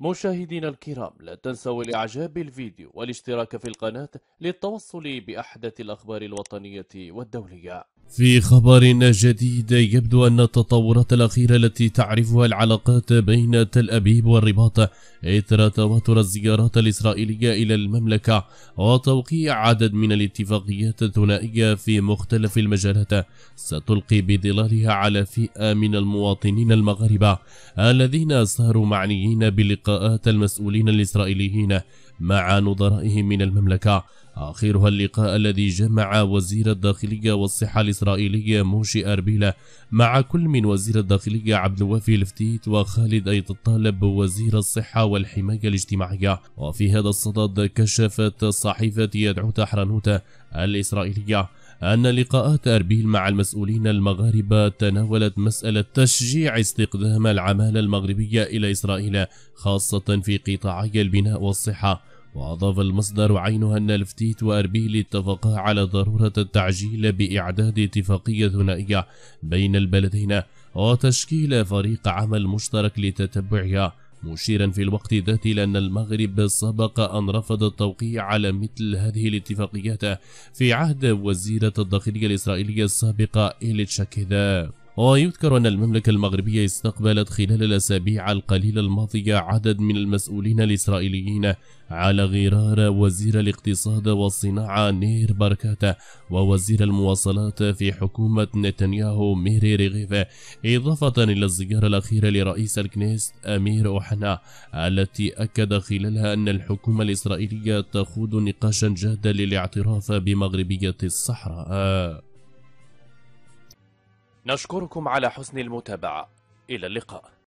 مشاهدينا الكرام لا تنسوا الإعجاب بالفيديو والاشتراك في القناة للتوصل بأحدث الأخبار الوطنية والدولية. في خبر جديد يبدو أن التطورات الأخيرة التي تعرفها العلاقات بين تل أبيب والرباط إثر تواتر الزيارات الإسرائيلية إلى المملكة وتوقيع عدد من الاتفاقيات الثنائية في مختلف المجالات. ستلقي بظلالها على فئة من المواطنين المغاربة الذين صاروا معنيين بلقاءات المسؤولين الإسرائيليين مع نظرائهم من المملكة. آخرها اللقاء الذي جمع وزير الداخلية والصحة الإسرائيلية موشي أربيلة مع كل من وزير الداخلية عبد الوافي الفتيت وخالد أيت الطالب وزير الصحة والحماية الاجتماعية. وفي هذا الصدد كشفت صحيفة يدعو تحرنوت الإسرائيلية أن لقاءات أربيل مع المسؤولين المغاربة تناولت مسألة تشجيع استخدام العمالة المغربية إلى إسرائيل خاصة في قطاعي البناء والصحة. وأضاف المصدر عينها أن الفتيت وأربيل اتفقا على ضرورة التعجيل بإعداد اتفاقية ثنائية بين البلدين وتشكيل فريق عمل مشترك لتتبعها. مشيرا في الوقت ذاته لأن المغرب سبق أن رفض التوقيع على مثل هذه الاتفاقيات في عهد وزيرة الداخلية الإسرائيلية السابقة إيليت شاكيدا ويذكر أن المملكة المغربية استقبلت خلال الأسابيع القليلة الماضية عدد من المسؤولين الإسرائيليين على غرار وزير الاقتصاد والصناعة نير بركاتا ووزير المواصلات في حكومة نتنياهو ميري رغيف إضافة إلى الزيارة الأخيرة لرئيس الكنيست أمير أوحنا التي أكد خلالها أن الحكومة الإسرائيلية تخوض نقاشا جادا للاعتراف بمغربية الصحراء. نشكركم على حسن المتابعة. إلى اللقاء.